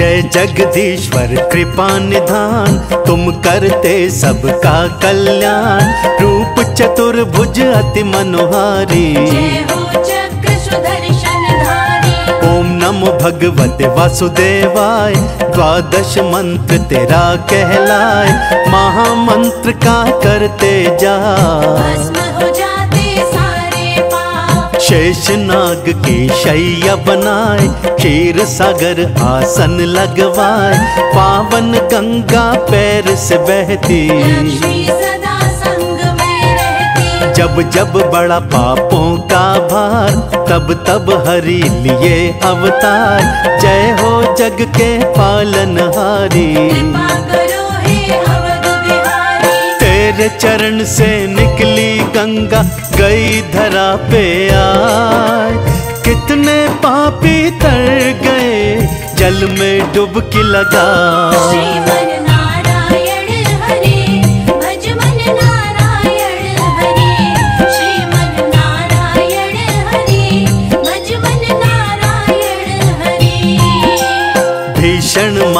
जय जगदीश्वर, कृपा निधान, तुम करते सबका कल्याण। रूप चतुर्भुज अति मनोहारी। ओम नमो भगवते वासुदेवाय, द्वादश मंत्र तेरा कहलाए महामंत्र का करते जा पाप शेष नाग की शैया बनाए, क्षीर सागर आसन लगवाए, पावन गंगा पैर से बहती। जब जब बड़ा पापों का भार, तब तब हरि लिए अवतार। जय हो जग के पालनहारी कृपा तेरे चरण से निकली गंगा गई धरा पे आए। कितने पापी तर गए जल में डुबकी लगा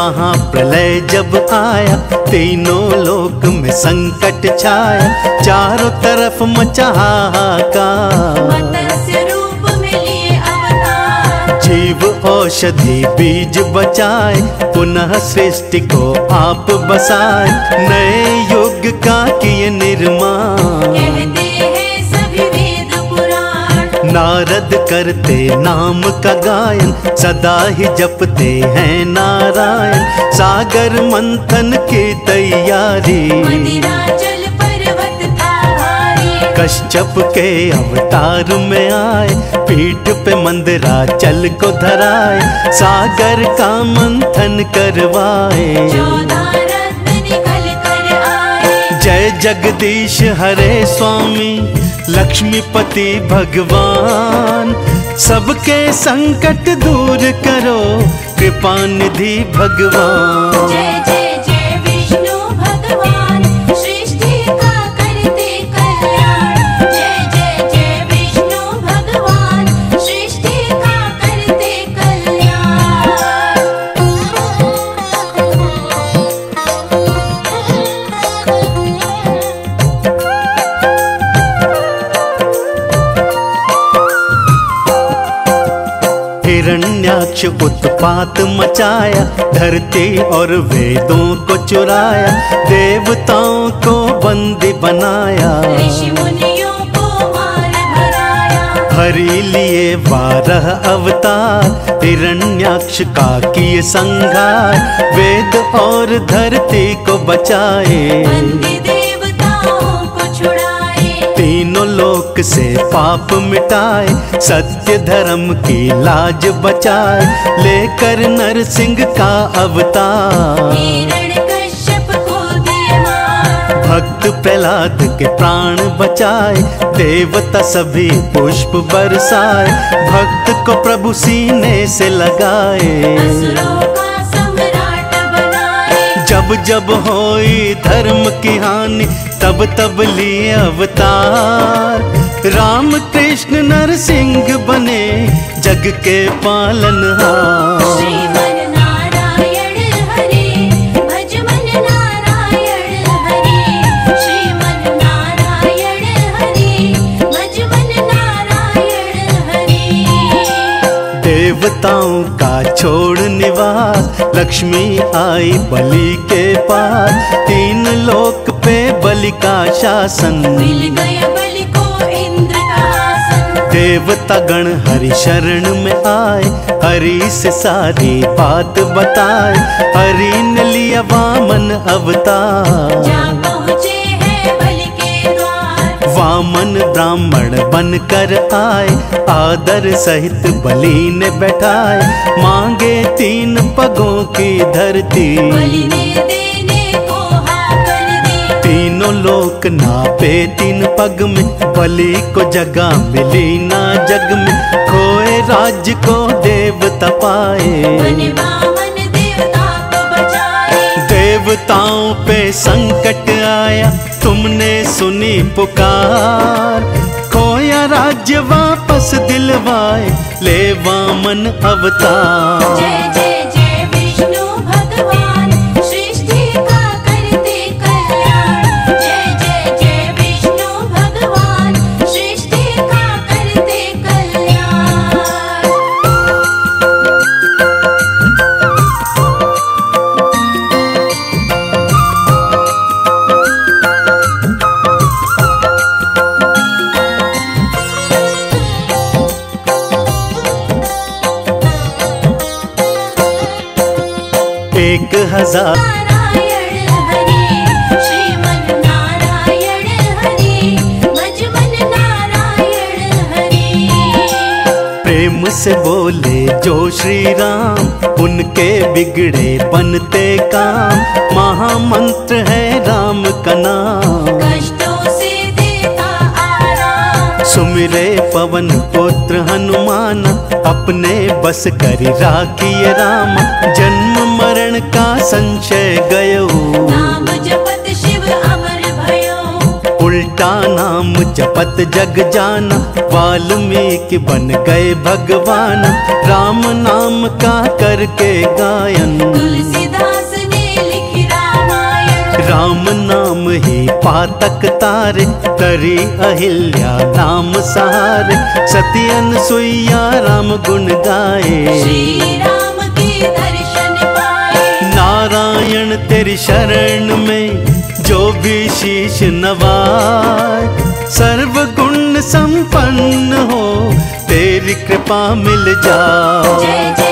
महाप्रलय जब आया तीनों लोक में संकट छाया चारों तरफ़ मचा हाहाकार मत्स्य रूप में लिए अवतार। जीव औषधि बीज बचाए पुनः सृष्टि को आप बसाए नए युग का किए निर्माण। नारद करते नाम का गायन सदा ही जपते हैं नारायण। सागर मंथन की तैयारी। कश्यप के अवतार में आए पीठ पे मंदिरा चल को धराए सागर का मंथन करवाए। चौदह रत्न निकल कर आए। जय जगदीश हरे स्वामी। लक्ष्मीपति भगवान सबके संकट दूर करो कृपा निधि भगवान। जय जय। हिरण्याक्ष उत्पात मचाया धरती और वेदों को चुराया देवताओं को बंदी बनाया। हरि लिए बारह अवतार हिरण्याक्ष का किए संघार वेद और धरती को बचाए। लोक से पाप मिटाए सत्य धर्म की लाज बचाए लेकर नरसिंह का अवतार। भक्त प्रहलाद के प्राण बचाए देवता सभी पुष्प बरसाए भक्त को प्रभु सीने से लगाए। जब जब होई धर्म की हानि तब तब लिए अवतार। राम कृष्ण नरसिंह बने जग के पालनहार हरे। देवताओं का छोड़ निवास लक्ष्मी आई बलि के पास तीन लोक पे बलि का शासन। मिल गया बलि को देवता गण हरि शरण में आए हरि से सारी बात बताए हरि ने लिया वामन अवतार। वामन ब्राह्मण बन कर आए आदर सहित बलि ने बैठाए मांगे तीन पगों की धरती। लोक नापे तीन पग में बलि को जगह मिली ना जग में खोए राज्य को देवता पाए। बने वामन देवता को बचाए। देवताओं पे संकट आया तुमने सुनी पुकार। खोया राज्य वापस दिलवाए ले वामन अवतार। हरे प्रेम से बोले जो श्री राम उनके बिगड़े बनते काम। महामंत्र है राम का नाम। सुमिरे पवन पुत्र हनुमान, अपने बस करी राखिए राम। जन्म मरण का संशय गयो। नाम जपत शिव अमर भयो। उल्टा नाम जपत जग जाना वाल्मीकि बन गए भगवान। राम नाम का करके गायन। तुलसीदास ने लिखी रामायण। राम नाम ही पातक तारे तरी अहिल्या नाम सहारे। सत्यन सुइया राम गुण गाए। श्री राम के दर्शन नारायण, तेरी शरण में जो भी शीश नवाय सर्व गुण संपन्न हो, तेरी कृपा मिल जाए।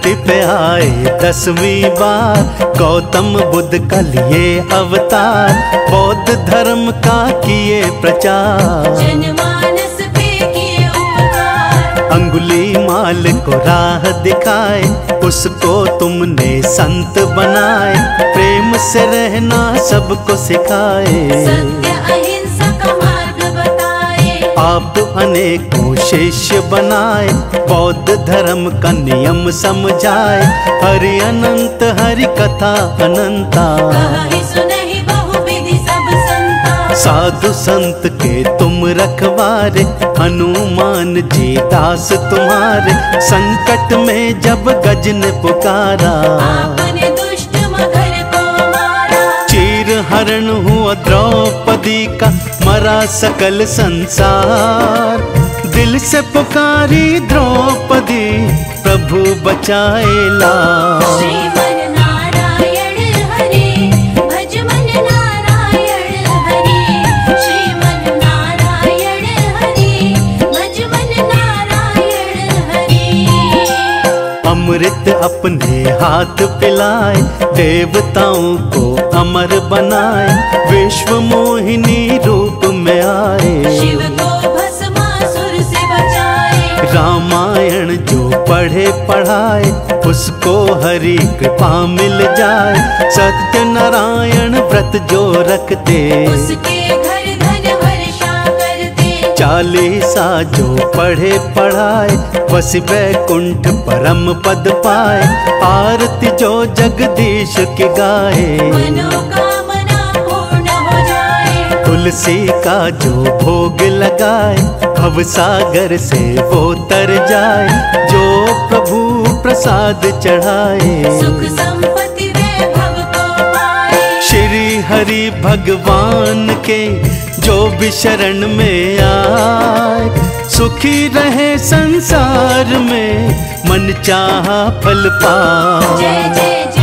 धरती पे आए दसवीं बार। गौतम बुद्ध का लिए अवतार। बौद्ध धर्म का किए प्रचार। जनमानस पे किए उपकार। अंगुली माल को राह दिखाए उसको तुमने संत बनाए। प्रेम से रहना सबको सिखाए। सत्य आप अनेकों शिष्य बनाए बौद्ध धर्म का नियम समझाए। हरि अनंत हरि कथा अनंता। साधु संत के तुम रखवारे हनुमान जी दास तुम्हारे। संकट में जब गज ने पुकारा आपने दुष्ट मगर को मारा। चीर हरण हुआ द्रौपदी का मरा सकल संसार। दिल से पुकारी द्रौपदी प्रभु बचाएला श्रीमन अमृत अपने हाथ पिलाए देवताओं को अमर बनाए विश्व मोहिनी रूप में आए। शिव को भस्मासुर से बचाए। रामायण जो पढ़े पढ़ाए उसको हरि कृपा मिल जाए। सत्य नारायण व्रत जो रखते उसके चालीसा जो पढ़े पढ़ाए बस बैकुंठ परम पद पाए आरती जो जगदीश की गाए। तुलसी का जो भोग लगाए भव सागर से वो तर जाए जो प्रभु प्रसाद चढ़ाए। सुख संपत्ति हरि भगवान के, जो भी शरण में आए। सुखी रहे संसार में, मन चाह फल पाए। जय जय।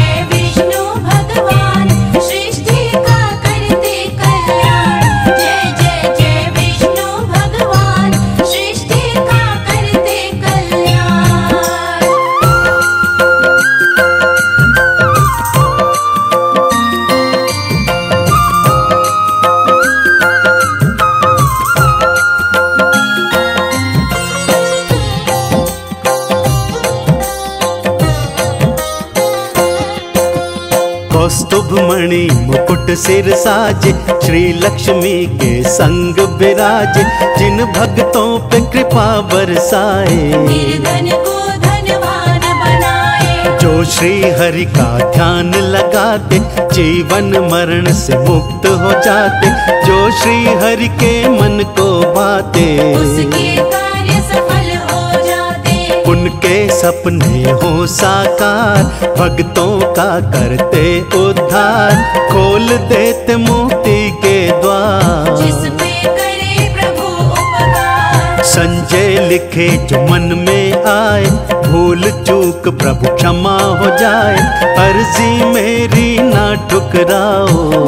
कौस्तुभ मणि मुकुट सिर साजे श्री लक्ष्मी के संग विराजे जिन भक्तों पे कृपा बरसाए। निर्धन को धनवान बनाए। जो श्री हरि का ध्यान लगाते जीवन मरण से मुक्त हो जाते जो श्री हरि के मन को बाते। उसके के सपने हो साकार भक्तों का करते उद्धार खोल देते मुक्ति के द्वार। संजय लिखे जो मन में आए भूल चूक प्रभु क्षमा हो जाए अर्जी मेरी ना ठुकराओ।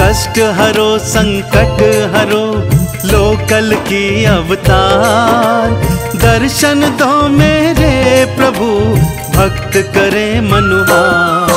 कष्ट हरो संकट हरो लोकल की अवतार। दर्शन दो मेरे प्रभु भक्त करे मनुहार।